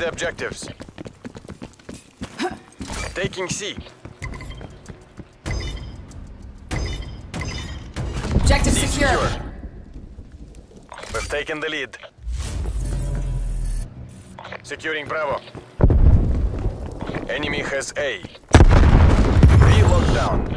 the objectives. Taking C. Objective C secure. secure. We've taken the lead. Securing Bravo. Enemy has A. B locked down.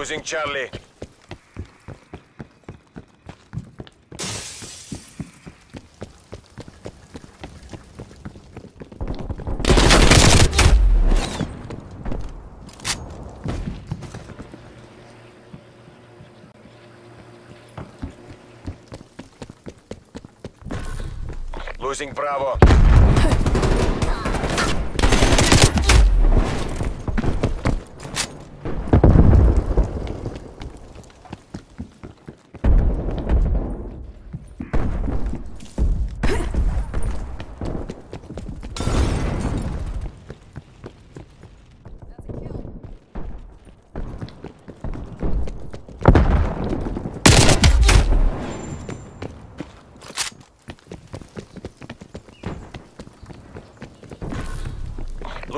Losing Charlie. Losing Bravo.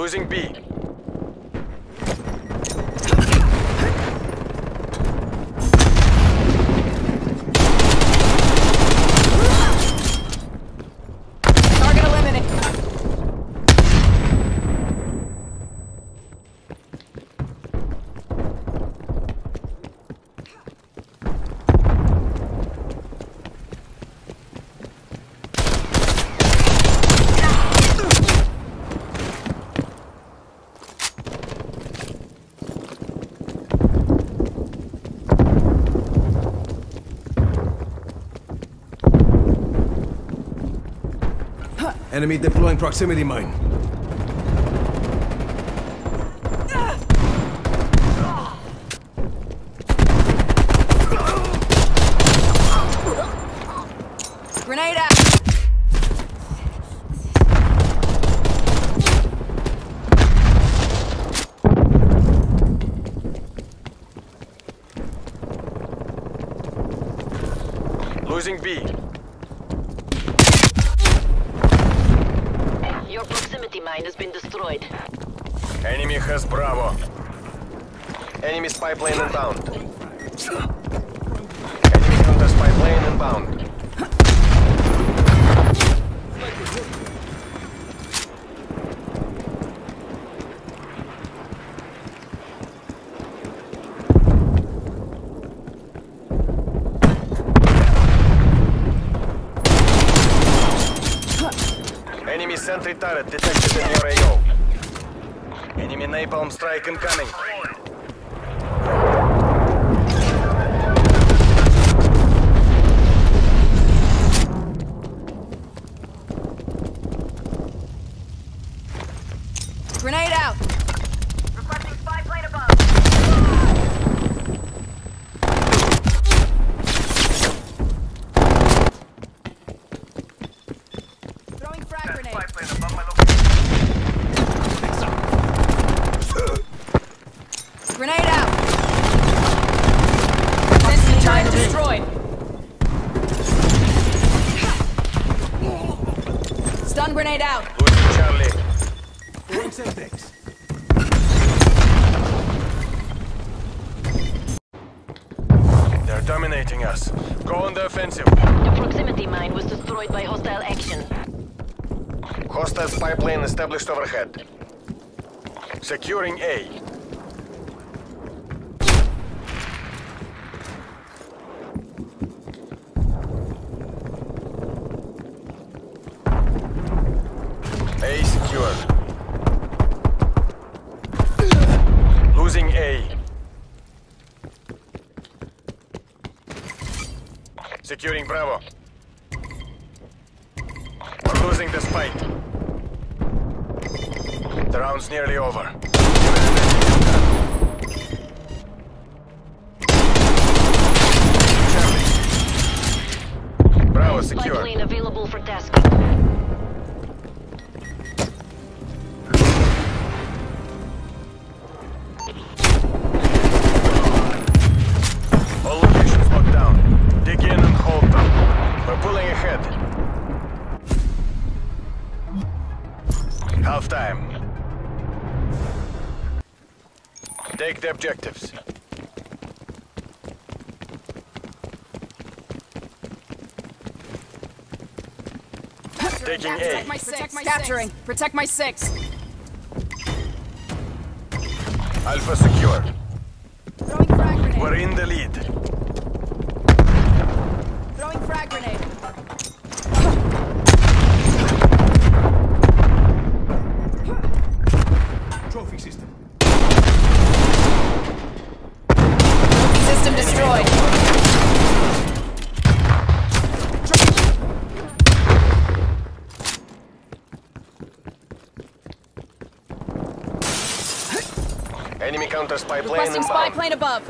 Losing B. Enemy deploying proximity mine. Sentry turret detected in your AO. Enemy napalm strike incoming. Stun grenade out. Losing Charlie. Throwing Semtex. They're dominating us. Go on the offensive. The proximity mine was destroyed by hostile action. Hostile spy plane established overhead. Securing A. A Bravo. We're losing this fight. The round's nearly over. Charlie. Bravo secure. plane available for tasking. Objectives. Taking A. Protect my six. Capturing. Protect my six. Alpha secure. Throwing frag grenade. We're in the lead. Throwing frag grenade. Trophy system. System counter spy plane Requesting spy plane above.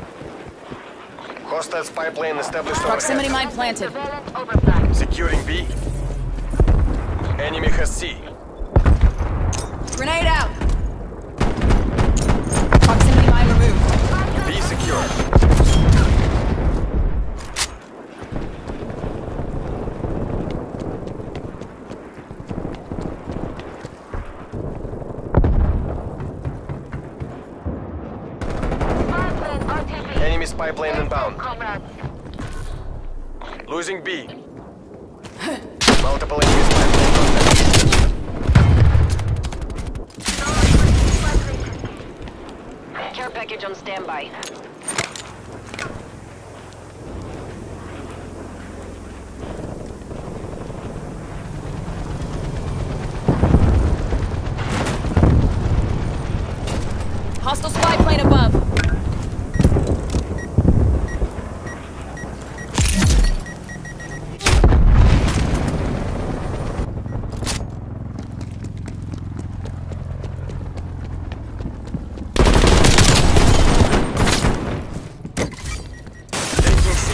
Hostile spy plane established Proximity overhead. mine planted. Securing B. Enemy has C. Grenade out. Multiple plane contact. Care package on standby. Hostile spy plane above. Taking C.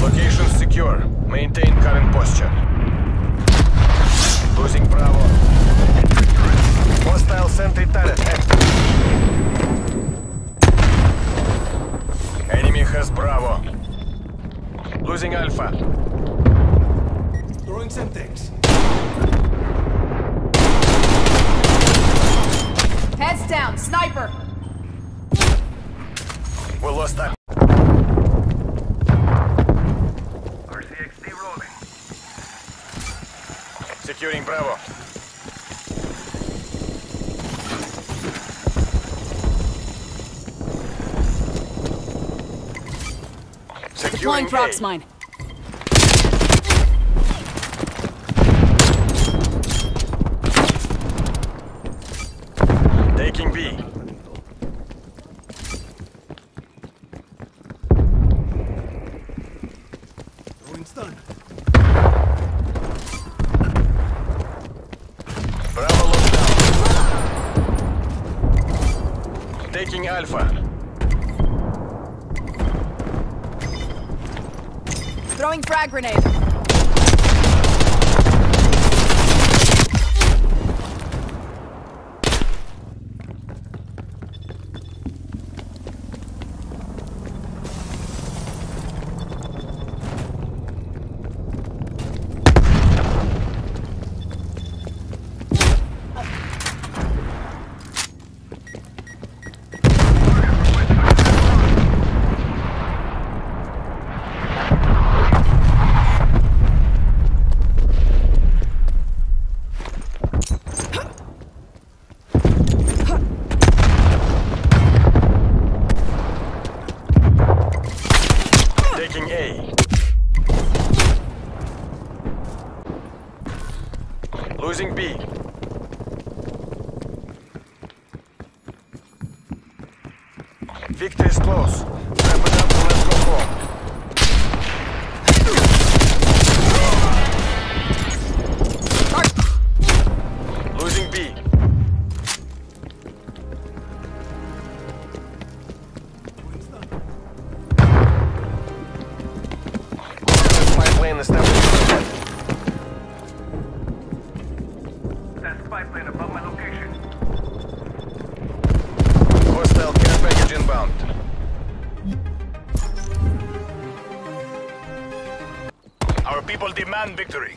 Location secure. Maintain current posture. Losing Bravo. Hostile sentry turret active. Enemy has Bravo. Losing Alpha. Throwing Semtex. Heads down. Sniper. We lost that. Securing Bravo. Deploying Securing prox mine. Taking B. Throwing stun. Frag grenade. losing B. Victory is close. Our people demand victory.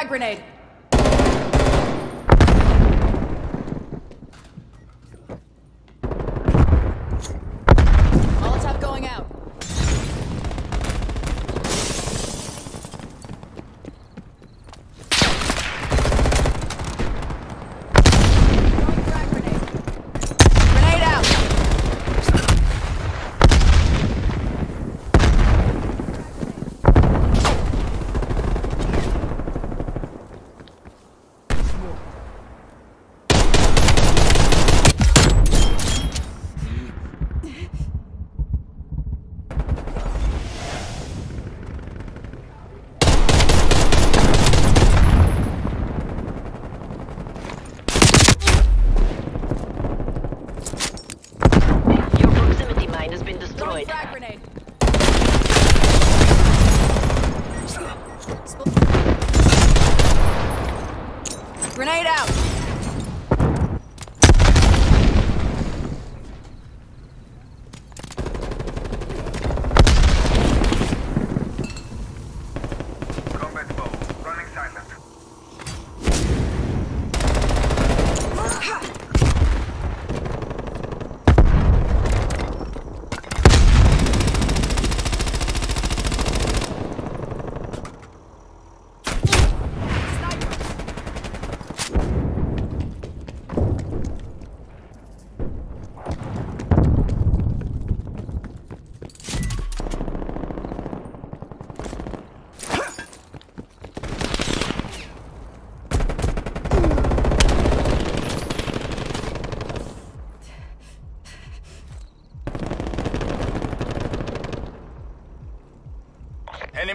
frag grenade.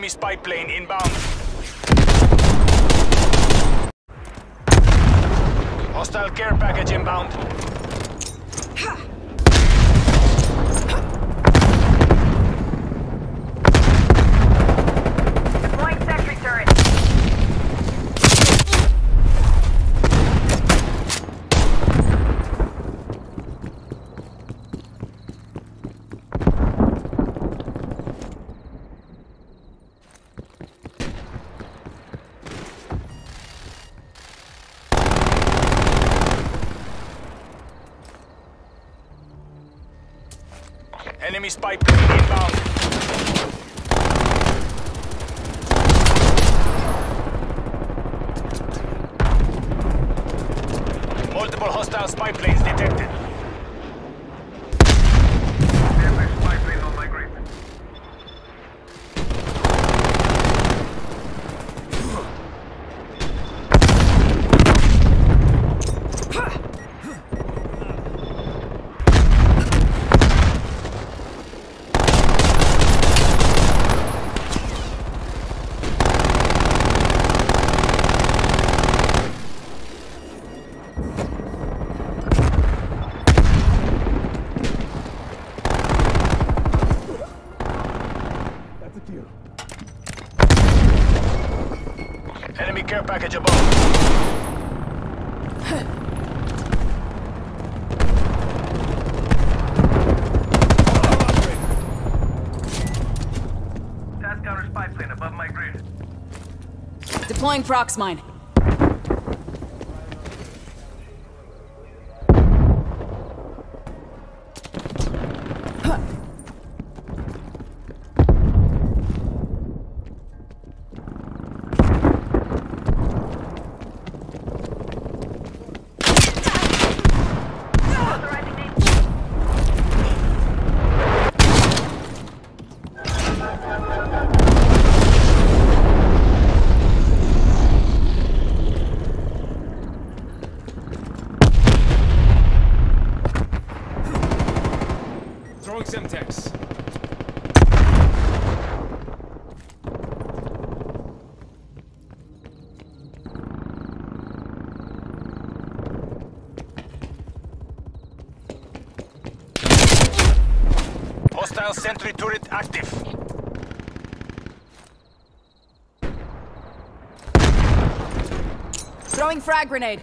Enemy spy plane inbound. Hostile care package inbound. by... deploying Proxmine. Throwing frag grenade.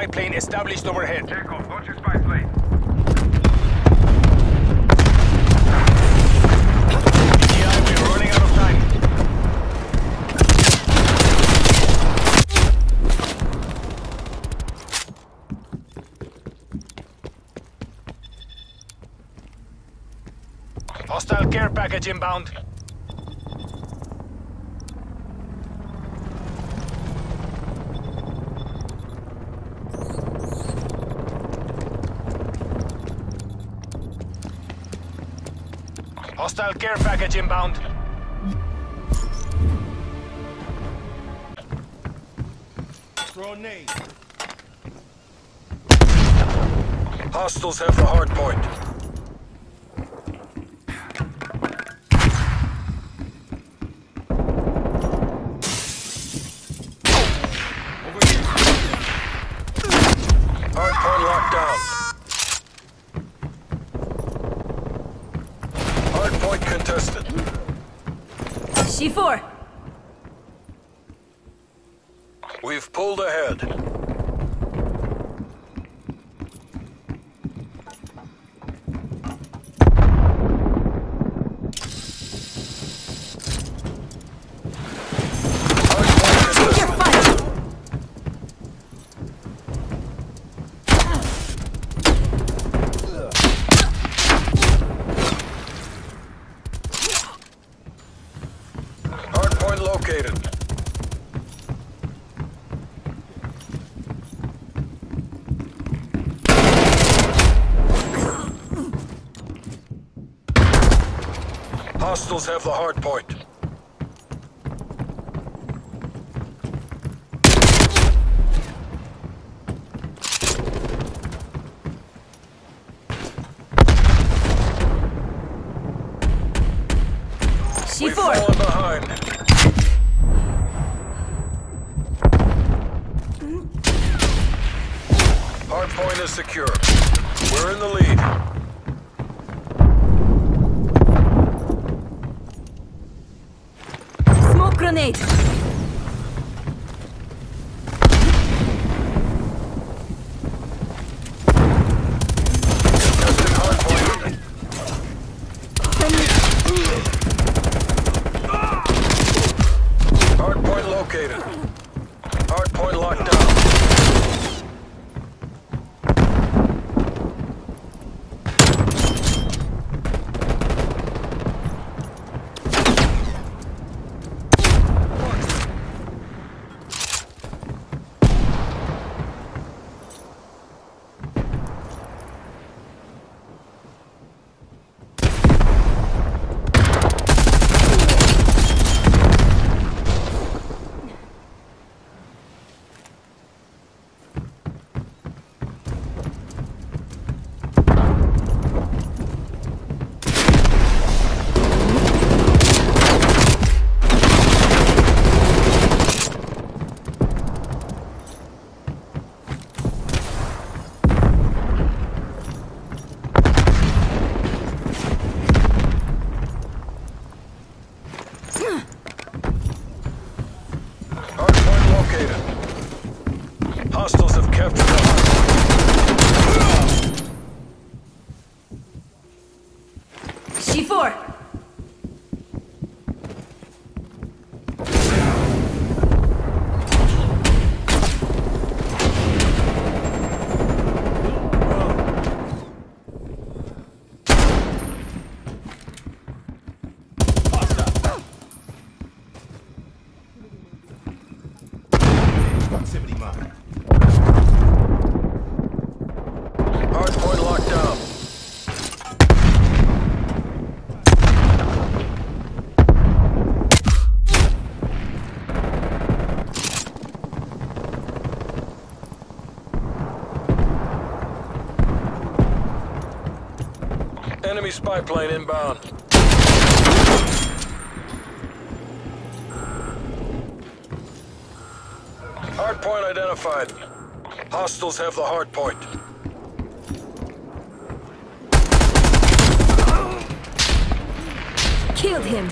spy plane established overhead. Chekhov, watch your spy plane. Hostile care package inbound. Hostile care package inbound. A. Hostiles have the hard point. C4. We've pulled ahead. Hard point Your contested. fight. Hard point located. Hostiles have the hard point. We've C4. fallen behind. Hard point is secure. We're in the lead. Grenade. Enemy spy plane inbound. Hard point identified. Hostiles have the hard point. Killed him.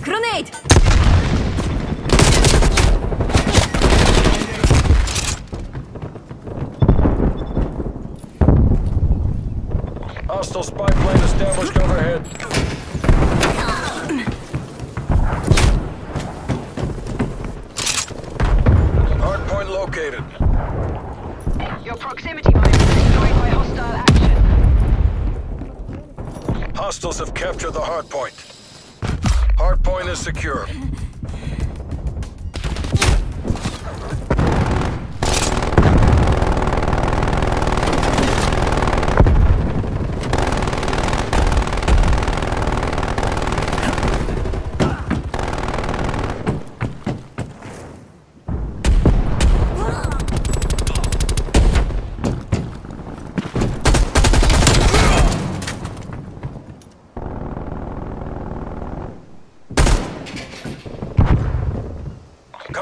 Grenade! Hostile spy plane established overhead. Hard located. Your proximity mine is destroyed by hostile action. Hostiles have captured the hardpoint. Hardpoint is secure.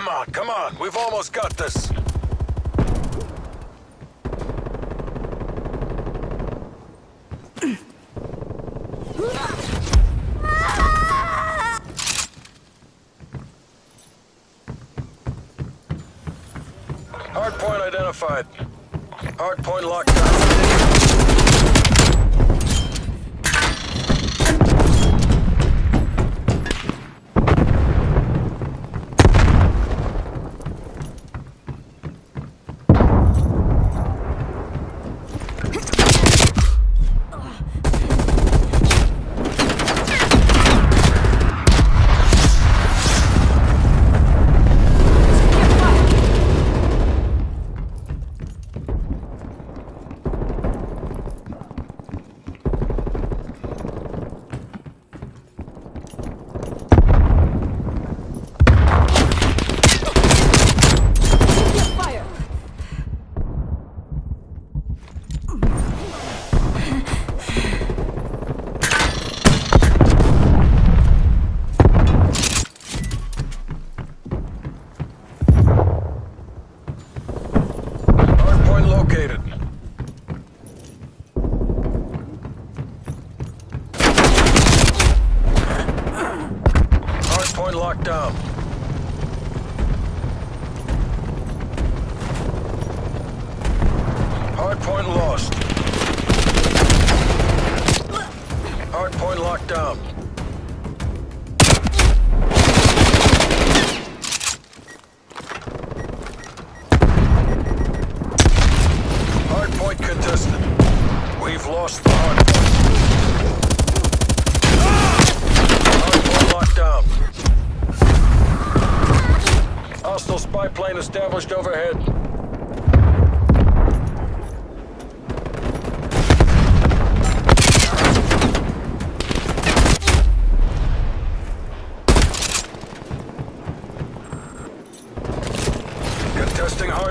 Come on, come on. We've almost got this. Hardpoint identified. Hardpoint locked down.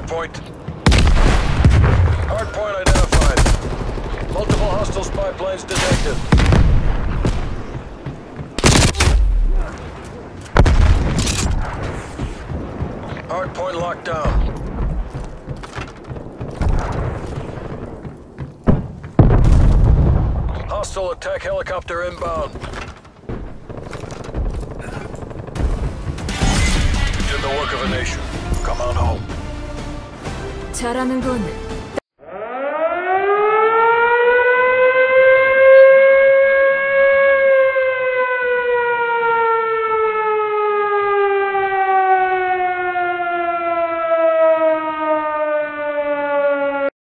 Hardpoint. Hardpoint identified. Multiple hostile spy planes detected. Hardpoint locked down. Hostile attack helicopter inbound. Did the work of a nation. Come on home. 잘하는 건